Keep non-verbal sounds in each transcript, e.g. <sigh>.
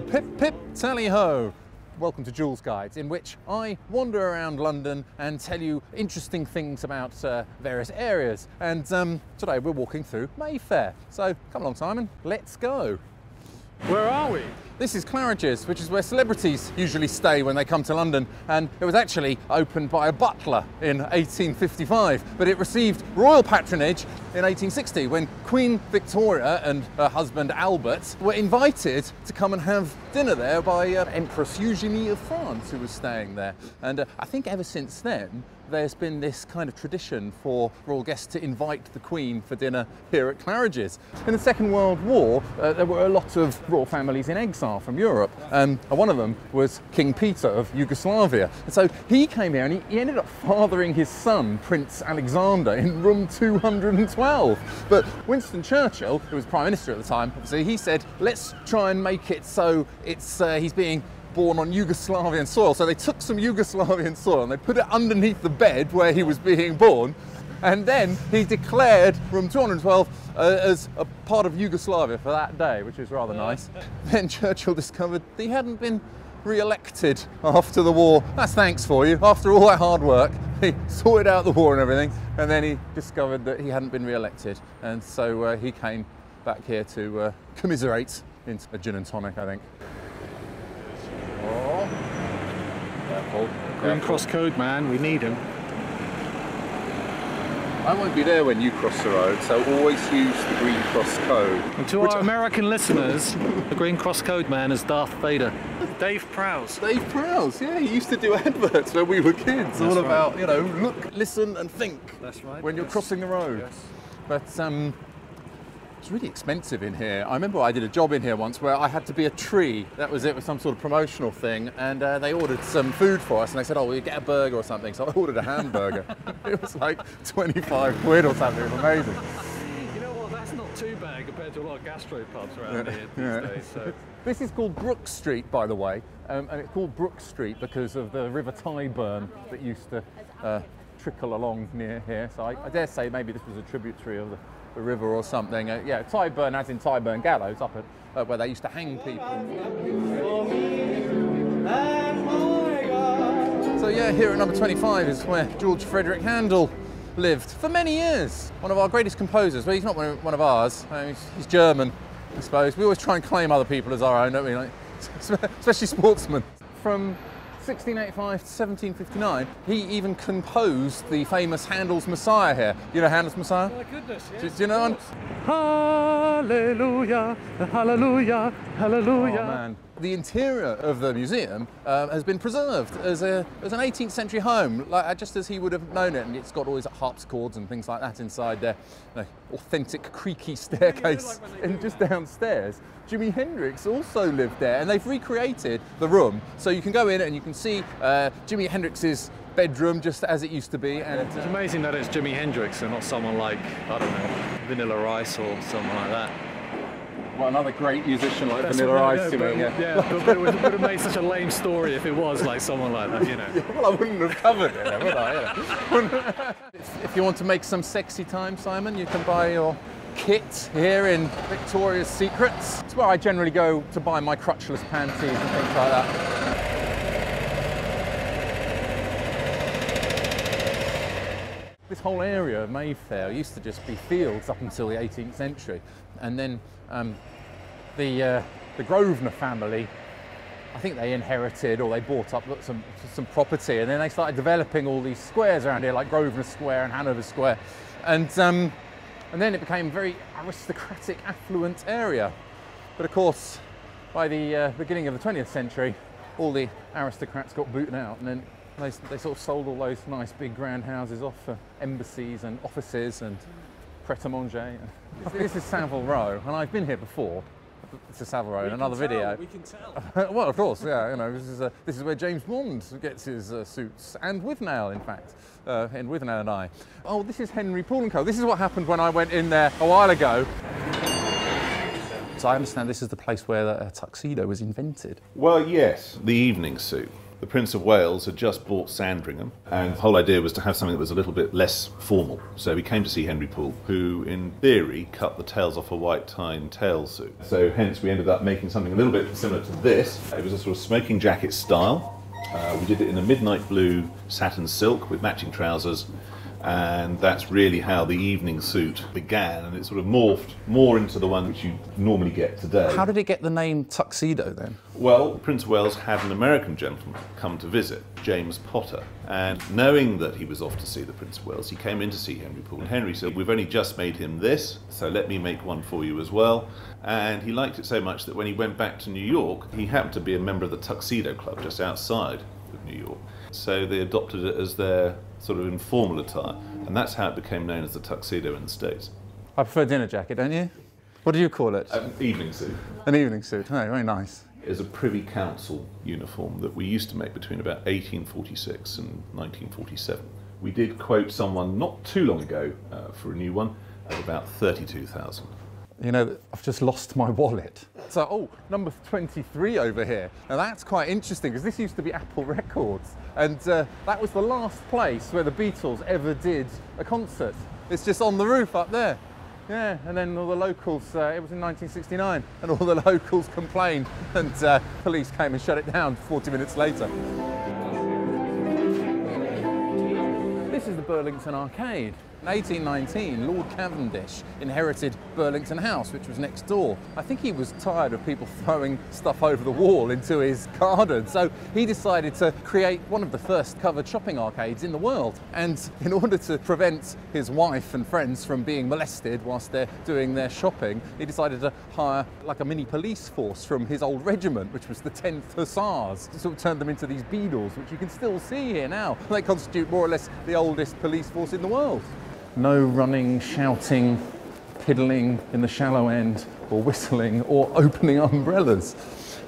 Pip pip tally ho! Welcome to Joolz Guides, in which I wander around London and tell you interesting things about uh, various areas. And um, today we're walking through Mayfair. So come along, Simon, let's go. Where are we? This is Claridge's, which is where celebrities usually stay when they come to London, and it was actually opened by a butler in 1855, but it received royal patronage in 1860 when Queen Victoria and her husband Albert were invited to come and have dinner there by uh, Empress Eugenie of France, who was staying there. And uh, I think ever since then, there's been this kind of tradition for royal guests to invite the Queen for dinner here at Claridge's. In the Second World War, uh, there were a lot of royal families in exile from Europe, um, and one of them was King Peter of Yugoslavia. And so he came here and he, he ended up fathering his son, Prince Alexander, in room 212. But Winston Churchill, who was Prime Minister at the time, obviously, he said, let's try and make it so it's uh, he's being born on Yugoslavian soil. So they took some Yugoslavian soil and they put it underneath the bed where he was being born. And then he declared room 212 uh, as a part of Yugoslavia for that day, which is rather nice. Then Churchill discovered he hadn't been re-elected after the war. That's thanks for you. After all that hard work, <laughs> he sorted out the war and everything, and then he discovered that he hadn't been re-elected, and so uh, he came back here to uh, commiserate in a gin and tonic, I think. Oh, careful. Green. Cross Code man, we need him. I won't be there when you cross the road, so always use the green cross code. And to our American listeners, the Green Cross Code man is Darth Vader. Dave Prowse. Dave Prowse, yeah, he used to do <laughs> adverts when we were kids, That's all right. about, you know, look, listen and think That's right, when you're crossing the road. yes. But um, it's really expensive in here. I remember I did a job in here once where I had to be a tree. That was it, was some sort of promotional thing. And uh, they ordered some food for us and they said, oh, we get a burger or something. So I <laughs> ordered a hamburger. <laughs> it was like 25 quid or something. It was amazing. You know what, that's not too bad compared to a lot of gastropubs around here these Yeah. days. So. <laughs> This is called Brook Street, by the way, um, and it's called Brook Street because of the River Tyburn that used to uh, trickle along near here. So I, I dare say maybe this was a tributary of the, the river or something. Uh, yeah, Tyburn, as in Tyburn Gallows, up at uh, where they used to hang people. So yeah, here at number 25 is where George Frederick Handel lived for many years. One of our greatest composers. Well, he's not one of, ours. Uh, he's, German, I suppose. We always try and claim other people as our own, don't we? Like, <laughs> especially sportsmen. From 1685 to 1759, he even composed the famous Handel's Messiah here. You know Handel's Messiah? My goodness, Do, do you know one? Hallelujah, hallelujah, hallelujah. Oh man. The interior of the museum uh, has been preserved as, a, as an 18th century home, like, uh, just as he would have known it. And it's got all these harpsichords and things like that inside there. You know, authentic creaky <laughs> staircase and just downstairs. Jimi Hendrix also lived there, and they've recreated the room so you can go in and you can see uh, Jimi Hendrix's bedroom just as it used to be. And It's amazing that it's Jimi Hendrix and not someone like, I don't know, Vanilla Ice or someone like that. well, another great musician like That's Vanilla what- Ice, you but, mean? Yeah. yeah, but it would, would have made such a lame story if it was like someone like that, you know. <laughs> Well, I wouldn't have covered it, would I? if, if you want to make some sexy time, Simon, you can buy your kit here in Victoria's Secrets. It's where I generally go to buy my crutchless panties and things like that. This whole area of Mayfair used to just be fields up until the 18th century, and then um, the uh, the Grosvenor family I think they inherited or they bought up some, some property and then they started developing all these squares around here, like Grosvenor Square and Hanover Square. And, um, and then it became a very aristocratic, affluent area. But of course, by the uh, beginning of the 20th century, all the aristocrats got booted out and then they, they sort of sold all those nice big grand houses off for embassies and offices and pret-a-manger. this is Savile Row and I've been here before. It's a Savile Row in another video. We can tell. <laughs> well, of course, yeah. You know, this is, uh, this is where James Bond gets his uh, suits, and Withnail, in fact, uh, in Withnail and I. Oh, this is Henry Poole and Co. This is what happened when I went in there a while ago. So I understand this is the place where a tuxedo was invented. Well, yes, the evening suit. The Prince of Wales had just bought Sandringham, and the whole idea was to have something that was a little bit less formal. So he came to see Henry Poole, who, in theory, cut the tails off a white tie tail suit. So hence we ended up making something a little bit similar to this. It was a sort of smoking jacket style. Uh, we did it in a midnight blue satin silk with matching trousers and that's really how the evening suit began and it sort of morphed more into the one which you normally get today. How did it get the name tuxedo then? Well, Prince of Wales had an American gentleman come to visit, James Potter, and knowing that he was off to see the Prince of Wales, he came in to see Henry Poole. And Henry said, We've only just made him this, so let me make one for you as well. And he liked it so much that when he went back to New York, he happened to be a member of the Tuxedo Club just outside of New York. So they adopted it as their sort of informal attire, and that's how it became known as the tuxedo in the States. I prefer dinner jacket, don't you? What do you call it? An evening suit. An evening suit. Oh, very nice. Is a Privy Council uniform that we used to make between about 1846 and 1947. We did quote someone not too long ago uh, for a new one at about 32,000 you know, I've just lost my wallet. So, oh, number 23 over here. Now that's quite interesting because this used to be Apple Records and uh, that was the last place where the Beatles ever did a concert. It's just on the roof up there. Yeah, and then all the locals, uh, it was in 1969, and all the <laughs> locals complained and uh, police came and shut it down 40 minutes later. This is the Burlington Arcade. In 1819, Lord Cavendish inherited Burlington House, which was next door. I think he was tired of people <laughs> throwing stuff over the wall into his garden, so he decided to create one of the first covered shopping arcades in the world. And in order to prevent his wife and friends from being molested whilst they're doing their shopping, he decided to hire like a mini police force from his old regiment, which was the 10th Hussars, to sort of turn them into these beadles, which you can still see here now. They constitute more or less the oldest police force in the world. No running, shouting, piddling in the shallow end, or whistling, or <laughs> opening umbrellas.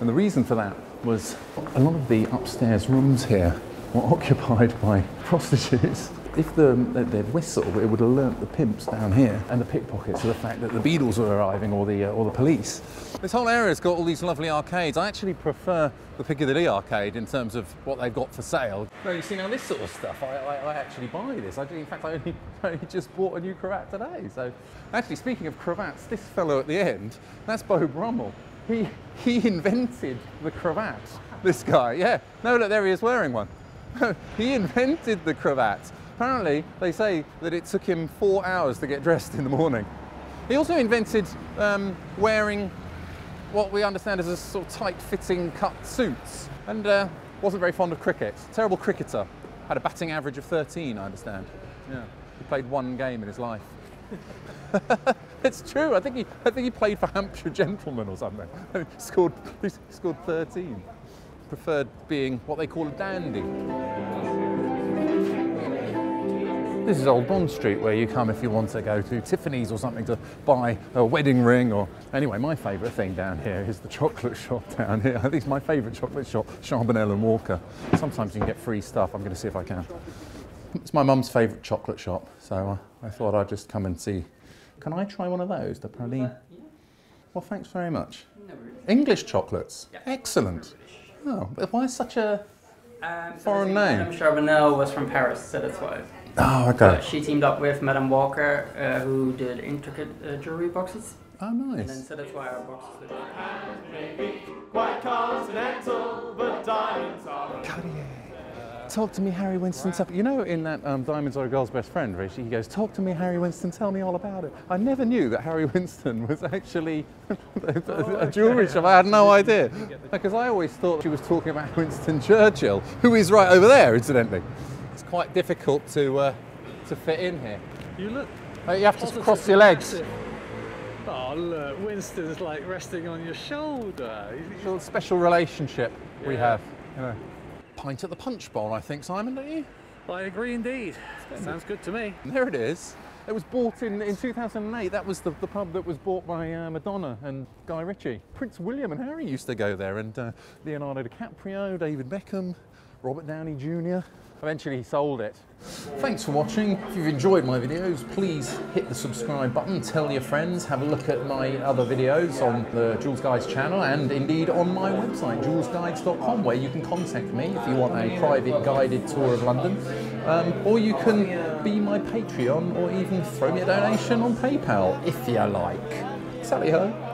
And the reason for that was a lot of the upstairs rooms here were <laughs> occupied by prostitutes if the, they'd whistle, it would alert the pimps down here and the pickpockets of the fact that the beadles were arriving or the, uh, or the police. This whole area's got all these lovely arcades. I actually prefer the Piccadilly arcade in terms of what they've got for sale. No, you see now this sort of stuff, I, I, I actually buy this. I, in fact, I only, <laughs> I only just bought a new cravat today. So actually, speaking of cravats, this fellow at the end, that's Beau Brummell. He, he invented the cravat, this guy, yeah. No, look, there he is wearing one. <laughs> he invented the cravat. Apparently, they say that it took him four hours to get dressed in the morning. He also invented um, wearing what we understand as a sort of tight-fitting cut suits, and uh, wasn't very fond of cricket. Terrible cricketer. Had a batting average of 13, I understand. Yeah, he played one game in his life. <laughs> it's true. I think he, I think he played for Hampshire Gentlemen or something. He <laughs> scored, he scored 13. Preferred being what they call a dandy. This is Old Bond Street where you come if you want to go to Tiffany's or something to buy a wedding ring or anyway my favourite thing down here is the chocolate shop down here. <laughs> I think it's my favourite chocolate shop, Charbonnel and Walker. Sometimes you can get free stuff. I'm going to see if I can. It's my mum's favourite chocolate shop so uh, I thought I'd just come and see. Can I try one of those, the praline? Well, thanks very much. English chocolates? Excellent. Oh, why such a um, so foreign name? Madame Charbonnel was from Paris, so that's why. Oh, okay. Uh, she teamed up with Madame Walker, uh, who did intricate uh, jewelry boxes. Oh, nice. And then, so that's why our boxes look quite continental, but diamonds are. Talk to me, Harry Winston. You know, in that um, Diamonds Are a Girl's Best Friend, Richie, he goes, Talk to me, Harry Winston, tell me all about it. I never knew that Harry <laughs> Winston was actually <laughs> a, jewellery shop. I had no idea. Because I always thought she was talking about Winston Churchill, who is right over there, incidentally it's quite difficult to uh, to fit in here. You look. Uh, you have to cross your legs. Oh look, Winston's like resting on your shoulder. A special relationship yeah. we have. You know. Pint at the punch bowl, I think, Simon, don't you? I agree indeed. Sounds good to me. There it is. It was bought in, in 2008. That was the, the pub that was bought by uh, Madonna and Guy Ritchie. Prince William and Harry used to go there, and uh, Leonardo DiCaprio, David Beckham, Robert Downey Jr. Eventually he sold it. Thanks for watching. If you've enjoyed my videos, please hit the subscribe button, tell your friends, have a look at my other videos on the Joolz Guides channel and indeed on my website, joolzguides.com, where you can contact me if you want a private guided tour of London. Um, or you can be my Patreon or even throw me a donation on PayPal if you like. Sally ho.